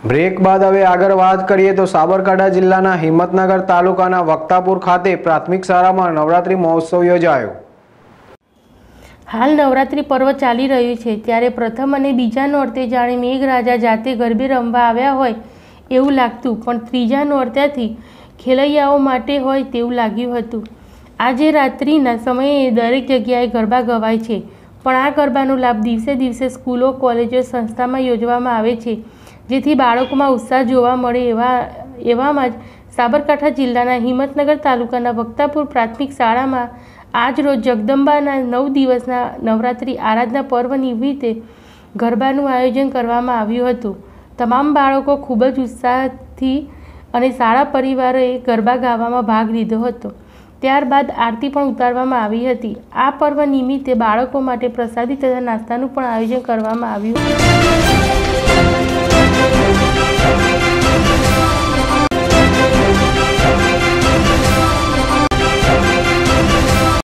Break બાદ હવે આગળ વાત કરીએ તો સાબરકાંઠા જિલ્લાના હિંમતનગર તાલુકાના વક્તાપુર ખાતે પ્રાથમિક શાળામાં નવરાત્રિ મહોત્સવ યોજાયો. હાલ નવરાત્રિ પર્વ ચાલી રહ્યું છે. ત્યારે પ્રથમ અને બીજા નોરતે જાણે મેઘરાજા જાતે ગરબે રમવા આવ્યા હોય એવું લાગતું, પણ ત્રીજા નોરત્યાથી ખેલૈયાઓ માટે હોય તેવું લાગ્યું હતું. આજે રાત્રિના સમયે દરેક જગ્યાએ ગરબા ગવાય છે. પણ આ ગરબાનો લાભ દિવસે દિવસે સ્કૂલો, કોલેજો, સંસ્થામાં યોજવામાં આવે છે. જેથી બાળકોમાં ઉત્સાહ જોવા મળે એવા, એવામાં જ સાબરકાંઠા જિલ્લાના હિંમતનગર તાલુકાના વક્તાપુર પ્રાથમિક શાળામાં આજ રોજ જગદંબાના નવ દિવસના નવરાત્રિ આરાધના પર્વ નિમિત્તે ગરબાનું આયોજન કરવામાં આવ્યું હતું. તમામ બાળકો ખૂબ જ ઉત્સાહથી અને શાળા પરિવારોએ ગરબા ગાવામાં ભાગ લીધો હતો. ત્યારબાદ આરતી પણ ઉતારવામાં આવી હતી. આ પર્વ નિમિત્તે બાળકો માટે પ્રસાદી તથા નાસ્તાનું પણ આયોજન કરવામાં આવ્યું